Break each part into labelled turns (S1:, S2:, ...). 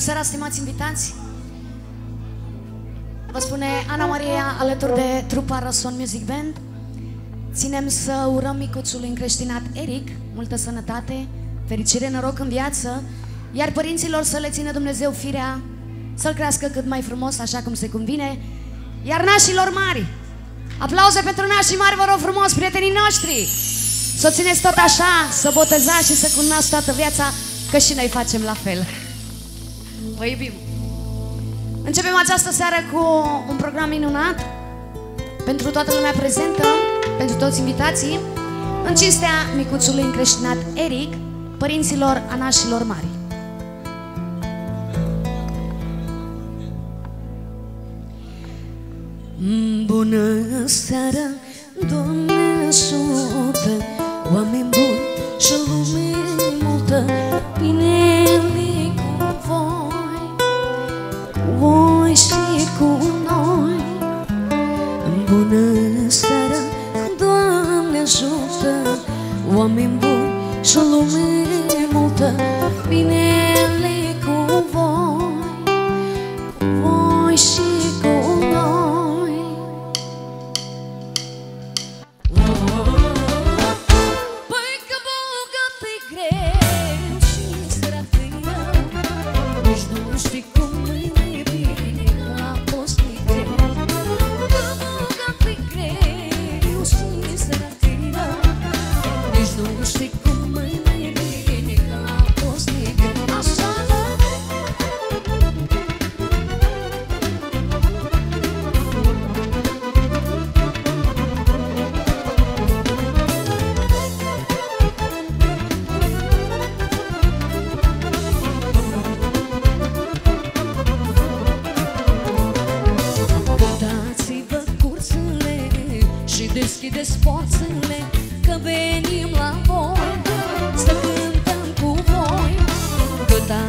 S1: seara, stimați invitați! Vă spune Ana Maria alături de trupa Rason Music Band. Ținem să urăm micuțului încreștinat Eric multă sănătate, fericire, noroc în viață, iar părinților să le țină Dumnezeu firea, să-l crească cât mai frumos, așa cum se convine, iar nașilor mari, aplauze pentru nașii mari, vă rog frumos, prietenii noștri, să o țineți tot așa, să botezați și să cunoați toată viața, că și noi facem la fel. Vă iubim! Începem această seară cu un program minunat pentru toată lumea prezentă, pentru toți invitații, în cinstea micuțului încreștinat Eric, părinților anașilor mari.
S2: Bună seara, Doamne ajută Oameni buni și lume multă Binele Bună seara, Doamne ajută Oameni buni și lume multă. Binele Nici nu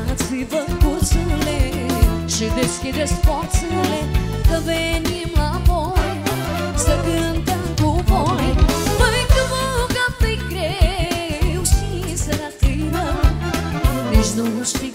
S2: Dați-vă cursurile și deschideți porțile Că venim la voi să cântăm cu voi. Păi că bogat-i greu și sărat-i rău Nici nu știi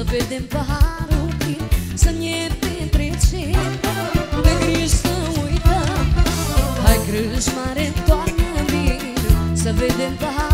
S2: Să vedem paharul plin Să ne petrecem. De griji să uităm Hai crâș mare, toarnă bine Să vedem paharul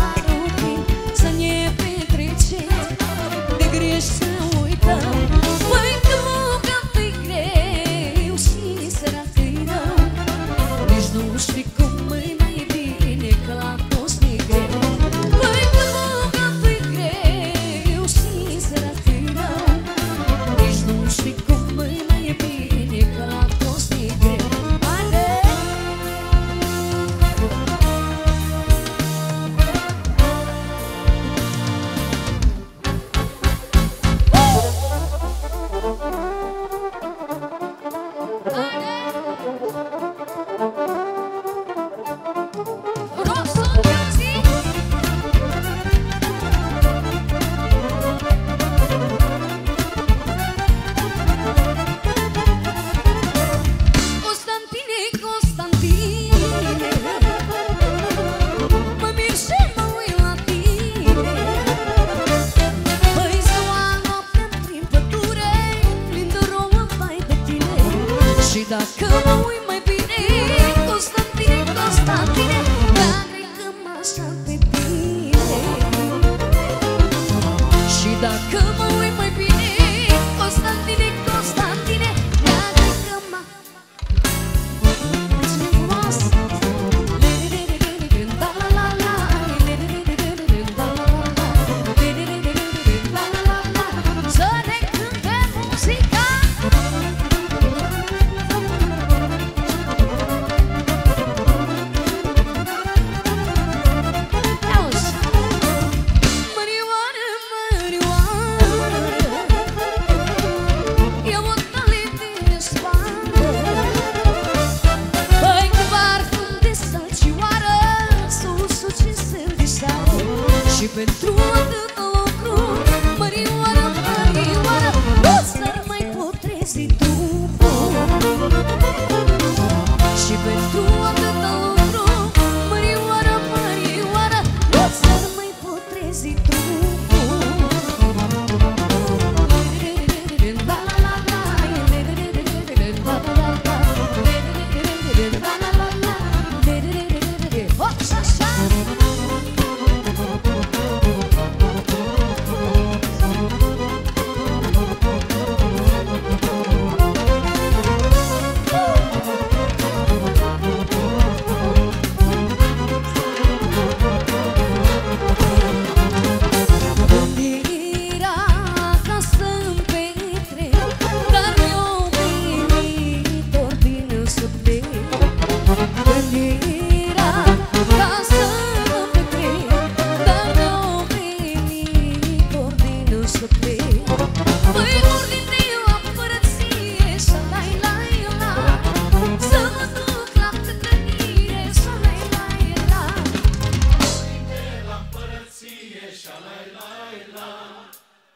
S2: Shalai lai la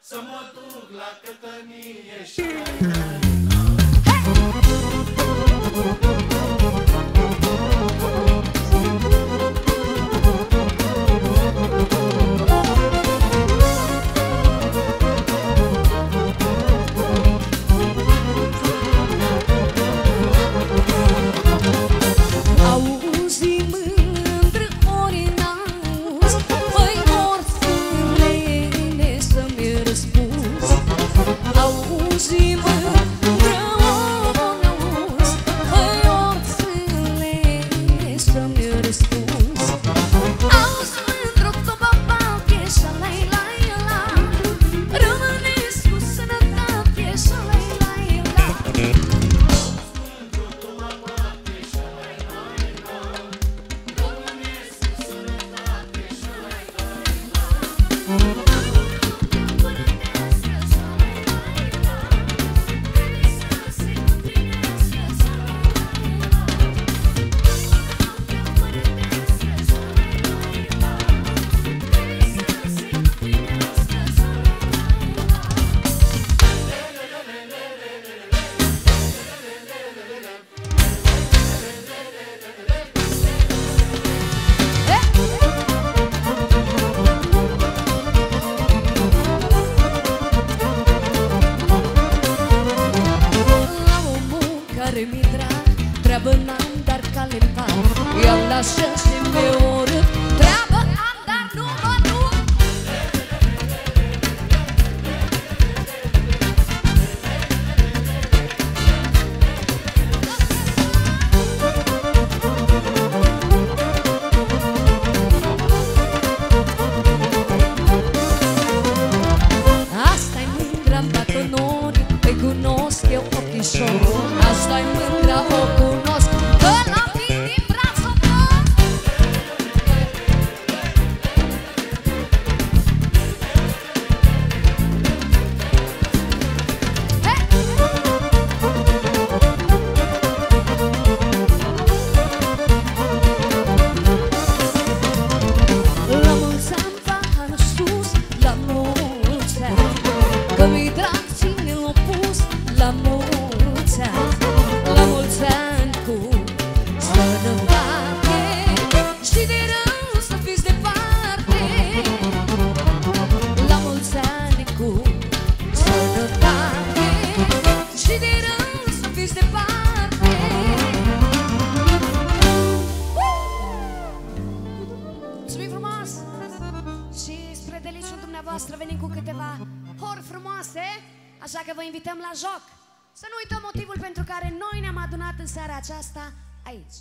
S2: Să mă
S1: duc
S2: la cătănie Shalai la
S1: dumneavoastră venim cu câteva hori frumoase, așa că vă invităm la joc. Să nu uităm motivul pentru care noi ne-am adunat în seara aceasta aici.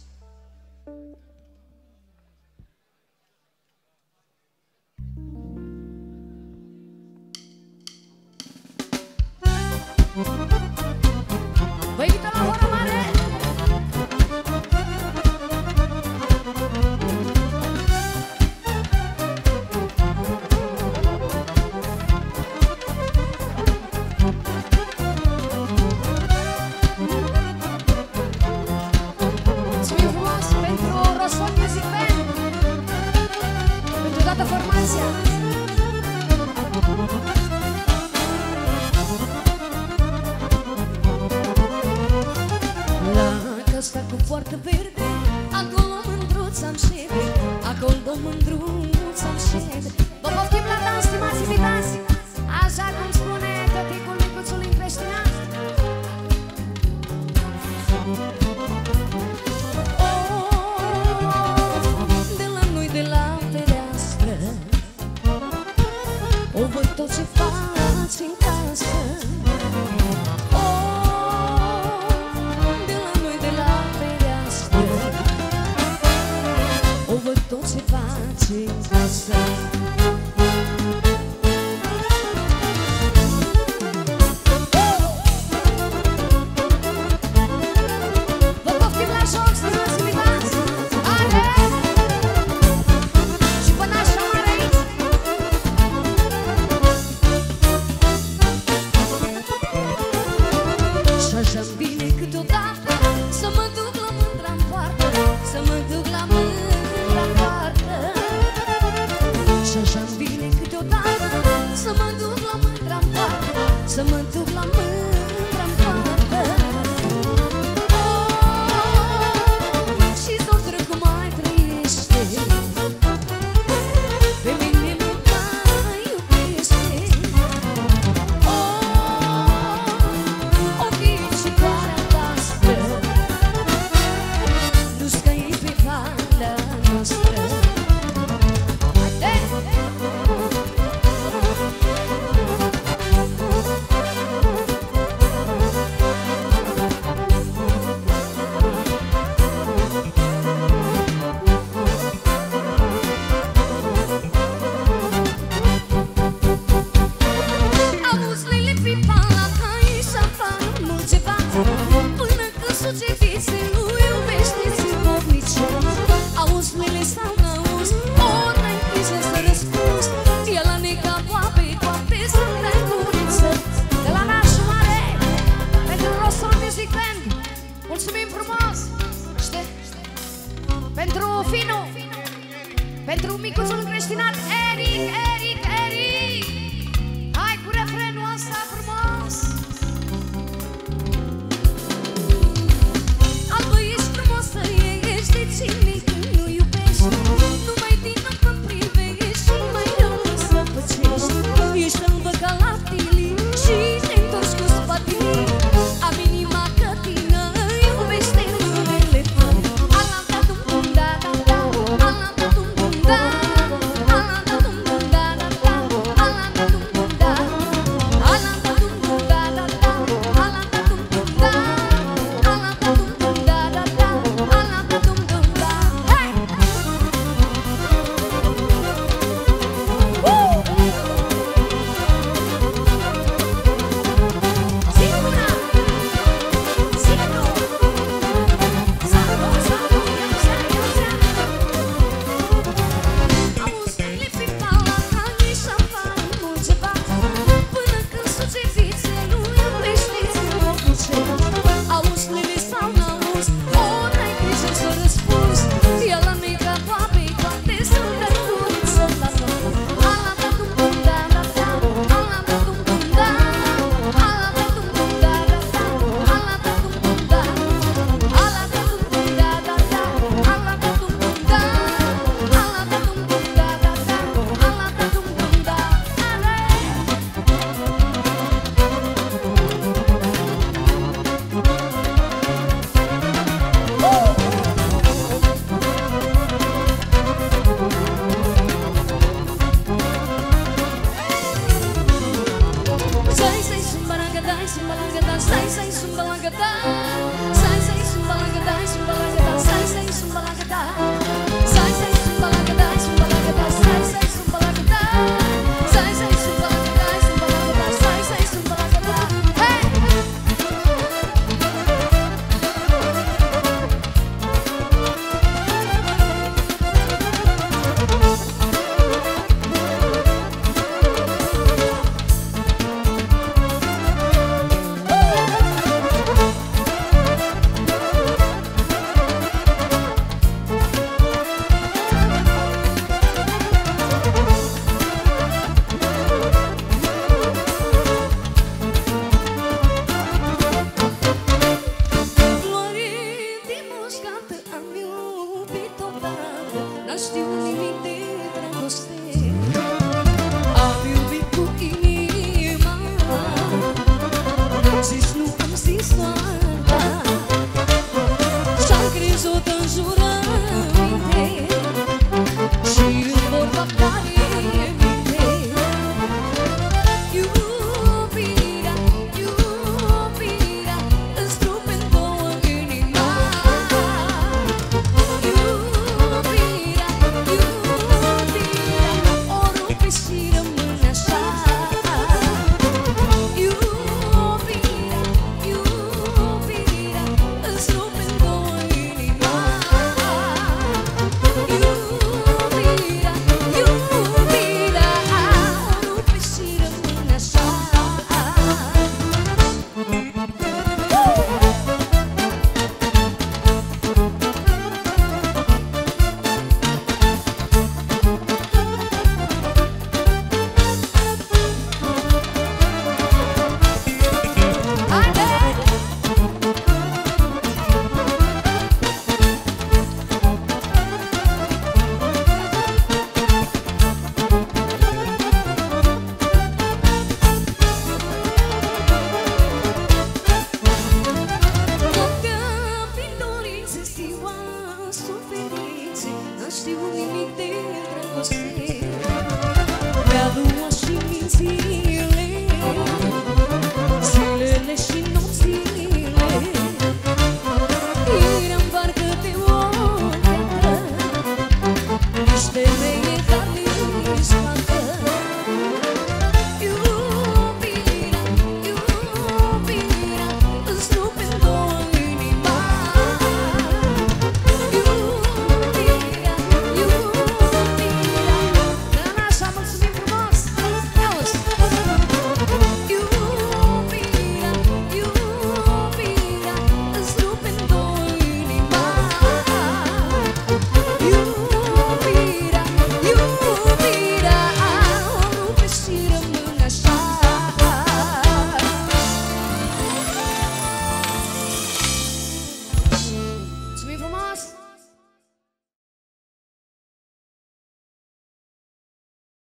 S1: gadai sumbalang
S2: sai sai sumbalang sai sai sumbalang gadai sumbalang gadai sai sai sumbalang